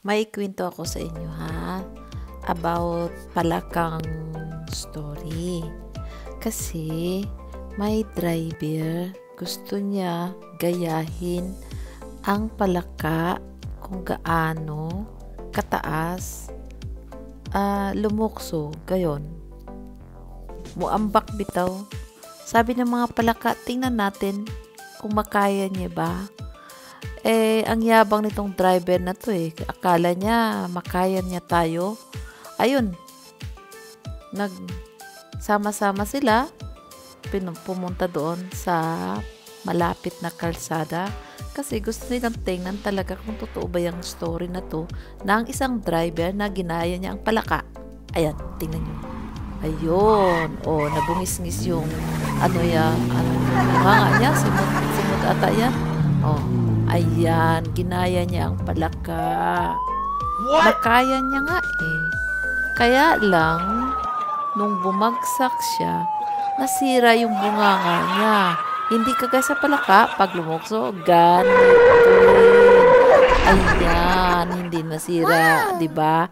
may kwento ako sa inyo ha about palakang story. Kasi may driver gusto niya gayahin ang palaka kung gaano kataas uh, lumukso gayon. Muambak bitaw. Sabi ng mga palaka, tingnan natin kung makaya niya ba eh, ang yabang nitong driver na to eh. Akala niya, makaya niya tayo. Ayun, nag sama-sama sila pumunta doon sa malapit na kalsada kasi gusto nilang tingnan talaga kung totoo ba yung story na to na ang isang driver na ginaya niya ang palaka. Ayan, tingnan niyo. Ayun. O, oh, nabungis-ngis yung ano yan, ano, mga niya, simot, simot ata yan. Oh, Ayan, ginaya niya ang palaka. What? Nakaya niya nga eh. Kaya lang, nung bumagsak siya, nasira yung bunganga niya. Hindi kagaya sa palaka, pag lumukso, ganito. Ayan, hindi nasira, di ba?